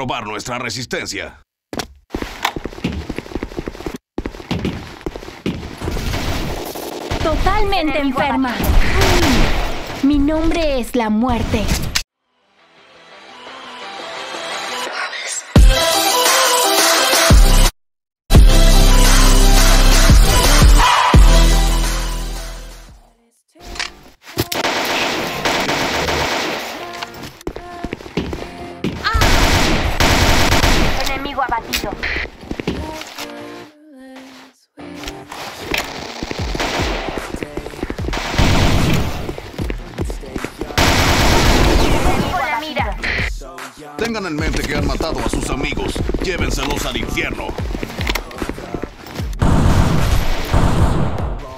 probar nuestra resistencia. Totalmente enferma. Mi nombre es la muerte. Tengan en mente que han matado a sus amigos. Llévenselos al infierno.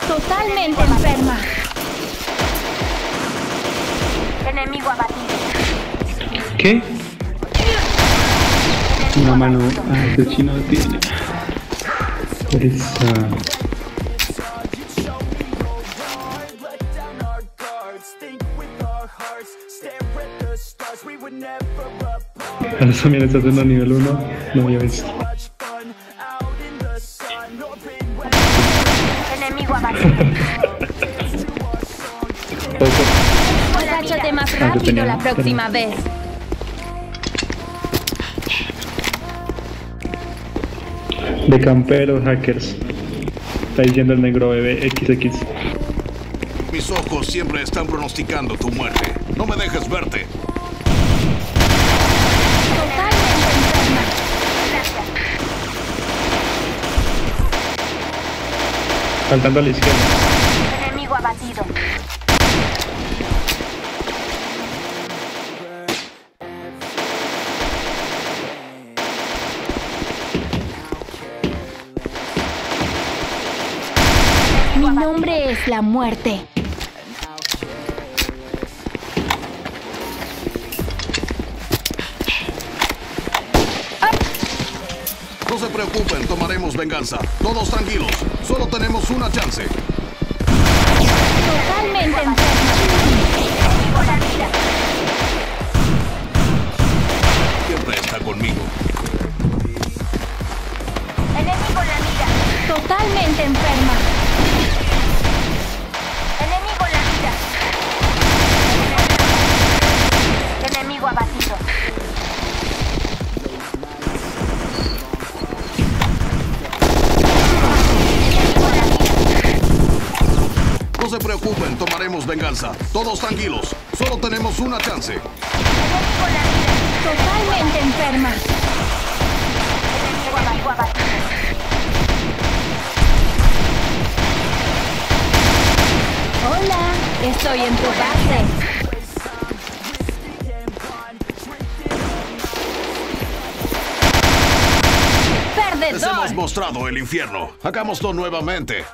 Totalmente enferma. Enemigo abatido. ¿Qué? Una mano. Ah, este chino tiene. Esa. Ahora también está haciendo nivel 1. No había visto. Enemigo abatido. Agáchate más Ah, yo rápido la próxima vez. De camperos hackers. Está diciendo el negro bebé XX. Mis ojos siempre están pronosticando tu muerte. No me dejes verte. Saltando a la izquierda. Enemigo abatido. Nombre es la muerte. No se preocupen, tomaremos venganza. Todos tranquilos. Solo tenemos una chance. Totalmente enferma. Enemigo en la mira. Siempre está conmigo. Enemigo en la mira. Totalmente enferma. Se preocupen, tomaremos venganza. Todos tranquilos. Solo tenemos una chance. Totalmente enferma. Hola, estoy en tu base. Les hemos mostrado el infierno. Hagámoslo nuevamente.